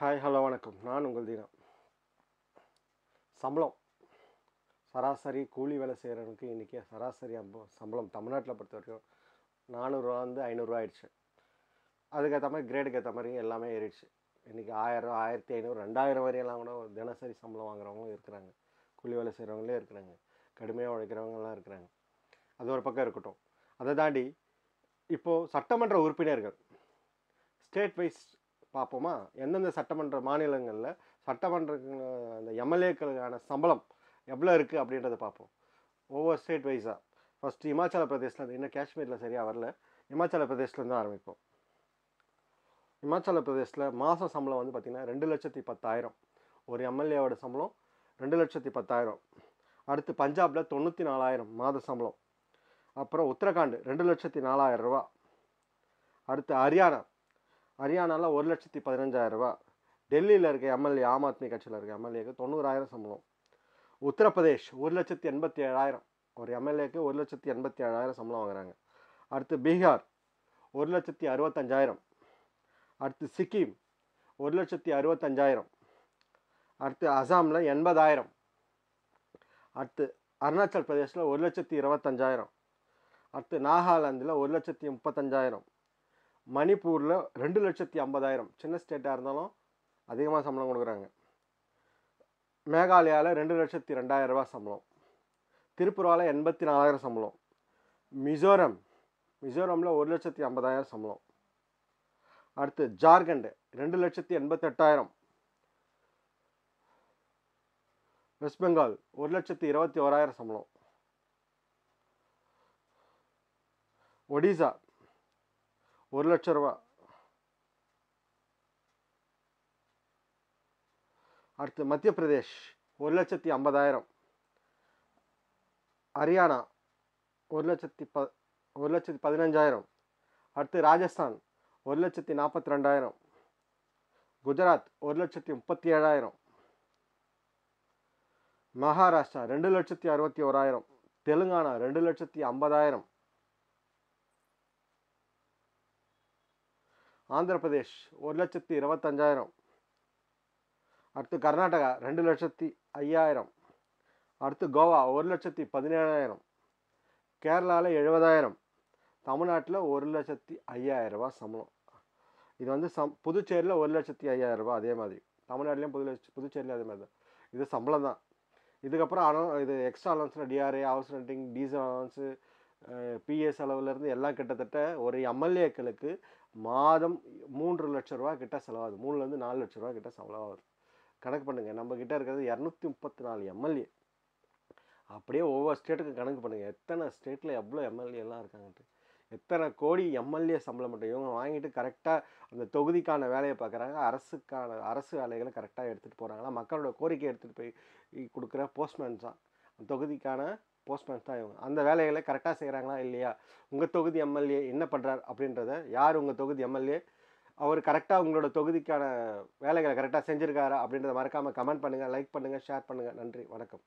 Hi hello வணக்கம். நான் உங்கள் தீனா. சம்பளம். சராசரி கூலி வேலை செய்கிறவனுக்கு இன்றைக்கி சராசரி அம்ப- சம்பளம் தமிழ்நாட்டில் பொறுத்த வரைக்கும் நானூறுரூவா வந்து ஐநூறுரூவா ஆயிடுச்சு. அதுக்கேற்ற மாதிரி கிரேடுக்கு ஏற்ற மாதிரி எல்லாமே ஏறிடுச்சு. இன்றைக்கி ஆயிரம் ஆயிரத்தி ஐநூறு ரெண்டாயிரம் வரையெல்லாம் கூட தினசரி சம்பளம் வாங்குறவங்களும் இருக்கிறாங்க. கூலி வேலை செய்கிறவங்களே இருக்கிறாங்க. கடுமையாக உழைக்கிறவங்களாம் இருக்கிறாங்க. அது ஒரு பக்கம் இருக்கட்டும். அதை தாண்டி இப்போது சட்டமன்ற உறுப்பினர்கள் ஸ்டேட் வைஸ் பார்ப்போமா? எந்தெந்த சட்டமன்ற மாநிலங்களில் சட்டமன்ற அந்த எம்எல்ஏக்களுக்கான சம்பளம் எவ்வளோ இருக்குது அப்படின்றத பார்ப்போம். ஒவ்வொரு ஸ்டேட் வைஸாக ஃபஸ்ட்டு இமாச்சல பிரதேசில் இன்னும் காஷ்மீரில் சரியாக வரல. இமாச்சல பிரதேஷ்லேருந்து ஆரம்பிப்போம். இமாச்சல பிரதேசில் மாத சம்பளம் வந்து பார்த்திங்கன்னா ரெண்டு லட்சத்தி பத்தாயிரம். ஒரு எம்எல்ஏவோட சம்பளம் ரெண்டு லட்சத்தி பத்தாயிரம். அடுத்து பஞ்சாபில் தொண்ணூற்றி நாலாயிரம் மாத சம்பளம். அப்புறம் உத்தரகாண்ட் ரெண்டு லட்சத்தி நாலாயிரம் ரூபா. அடுத்து ஹரியானா ஹரியானாவில் ஒரு லட்சத்தி பதினஞ்சாயிரம் ரூபா டெல்லியில் இருக்க எம்எல்ஏ ஆம் ஆத்மி கட்சியில் இருக்க எம்எல்ஏக்கு தொண்ணூறாயிரம் சம்பளம். உத்தரப்பிரதேஷ் ஒரு லட்சத்தி எண்பத்தி ஏழாயிரம் ஒரு எம்எல்ஏக்கு ஒரு லட்சத்தி எண்பத்தி ஏழாயிரம் சம்பளம் வாங்குறாங்க. அடுத்து பீகார் ஒரு லட்சத்தி அறுபத்தஞ்சாயிரம். அடுத்து சிக்கிம் ஒரு லட்சத்தி அறுபத்தஞ்சாயிரம். அடுத்து அசாமில் எண்பதாயிரம். அடுத்து அருணாச்சல் பிரதேசில் ஒரு லட்சத்தி இருபத்தஞ்சாயிரம். அடுத்து நாகாலாந்தில் ஒரு லட்சத்தி முப்பத்தஞ்சாயிரம். மணிப்பூரில் ரெண்டு லட்சத்தி ஐம்பதாயிரம். சின்ன ஸ்டேட்டாக இருந்தாலும் அதிகமாக சம்பளம் கொடுக்குறாங்க. மேகாலயாவில் ரெண்டு லட்சத்தி ரெண்டாயிரம் ரூபாய் சம்பளம். திருப்பூராவில் எண்பத்தி நாலாயிரம் சம்பளம். மிசோரம் மிசோரமில் ஒரு லட்சத்தி ஐம்பதாயிரம் சம்பளம். அடுத்து ஜார்க்கண்டு ரெண்டு லட்சத்தி எண்பத்தெட்டாயிரம். வெஸ்ட் பெங்கால் ஒரு லட்சத்தி இருபத்தி ஓராயிரம் சம்பளம். ஒடிசா ஒரு லட்ச ரூபா. அடுத்து மத்திய பிரதேஷ் ஒரு லட்சத்தி ஐம்பதாயிரம். ஹரியானா ஒரு லட்சத்தி ப ஒரு லட்சத்தி பதினஞ்சாயிரம். அடுத்து ராஜஸ்தான் ஒரு லட்சத்தி நாற்பத்தி ரெண்டாயிரம் குஜராத் ஒரு லட்சத்தி முப்பத்தி ஏழாயிரம் மகாராஷ்டிரா ரெண்டு லட்சத்தி அறுபத்தி ஓராயிரம். தெலுங்கானா ரெண்டு லட்சத்தி ஐம்பதாயிரம். ஆந்திர பிரதேஷ் ஒரு லட்சத்தி இருபத்தஞ்சாயிரம். அடுத்து கர்நாடகா ரெண்டு லட்சத்தி ஐயாயிரம். அடுத்து கோவா ஒரு லட்சத்தி பதினேழாயிரம். கேரளாவில் எழுபதாயிரம். தமிழ்நாட்டில் ஒரு லட்சத்தி ஐயாயிரம் ரூபா சம்பளம். இது வந்து சம் புதுச்சேரியில் ஒரு லட்சத்தி ஐயாயிரம் ரூபா அதே மாதிரி. தமிழ்நாட்டிலையும் புது லட்ச புதுச்சேரியில் அதே மாதிரி தான். இது சம்பளம் தான். இதுக்கப்புறம் அனௌ இது extra அலவன்ஸில் DRA house renting diesel allowance PS அளவுலேருந்து எல்லாம் கிட்டத்தட்ட ஒரு எம்எல்ஏக்களுக்கு மாதம் மூன்று லட்ச ரூபா கிட்ட செலவாகுது. மூணுலேருந்து நாலு லட்ச ரூபா கிட்ட செலவாகுது. கணக்கு பண்ணுங்கள் நம்மக்கிட்ட இருக்கிறது இரநூத்தி முப்பத்தி நாலு எம்எல்ஏ. அப்படியே ஒவ்வொரு ஸ்டேட்டுக்கும் கணக்கு பண்ணுங்கள் எத்தனை ஸ்டேட்டில் எவ்வளோ எம்எல்ஏ எல்லாம் இருக்காங்கன்ட்டு. எத்தனை கோடி எம்எல்ஏ சம்பளம் மட்டும். இவங்க வாங்கிட்டு கரெக்டாக அந்த தொகுதிக்கான வேலையை பார்க்குறாங்க. அரசுக்கான அரசு வேலைகளை கரெக்டாக எடுத்துகிட்டு போகிறாங்களா மக்களோட கோரிக்கை எடுத்துகிட்டு போய் கொடுக்குற போஸ்ட்மேன்ஸ் தான் அந்த தொகுதிக்கான போஸ்ட்மேன் தான் இவங்க. அந்த வேலைகளை கரெக்டாக செய்கிறாங்களா இல்லையா? உங்கள் தொகுதி எம்எல்ஏ என்ன பண்ணுறார் அப்படின்றத யார் உங்கள் தொகுதி எம்எல்ஏ அவர் கரெக்டாக உங்களோட தொகுதிக்கான வேலைகளை கரெக்டாக செஞ்சுருக்காரா அப்படின்றத மறக்காமல் கமெண்ட் பண்ணுங்கள் லைக் பண்ணுங்கள் ஷேர் பண்ணுங்கள் நன்றி வணக்கம்.